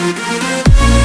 We'll